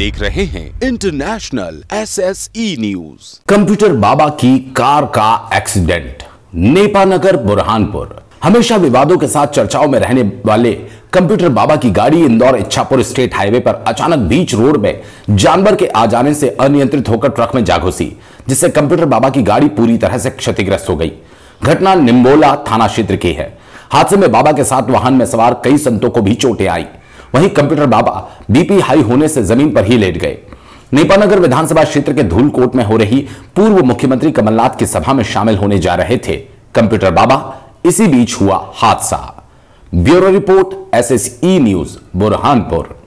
देख रहे हैं international S S E news computer बाबा की कार का एक्सीडेंट नेपानगर बुरहानपुर। हमेशा विवादों के साथ चर्चाओं में रहने वाले कंप्यूटर बाबा की गाड़ी इंदौर इच्छापुर स्टेट हाईवे पर अचानक बीच रोड में जानवर के आ जाने से अनियंत्रित होकर ट्रक में जा घुसी, जिससे कंप्यूटर बाबा की गाड़ी पूरी तरह से क्षतिग्रस्त हो गई। घटना निम्बोला थाना क्षेत्र की है। हादसे में बाबा के साथ वाहन में सवार कई संतों को भी चोटें आई। वहीं कंप्यूटर बाबा बीपी हाई होने से ज़मीन पर ही लेट गए। नेपानगर विधानसभा क्षेत्र के धूलकोट में हो रही पूर्व मुख्यमंत्री कमलनाथ की सभा में शामिल होने जा रहे थे कंप्यूटर बाबा। इसी बीच हुआ हादसा। Bureau report, SSE news, Burhanpur.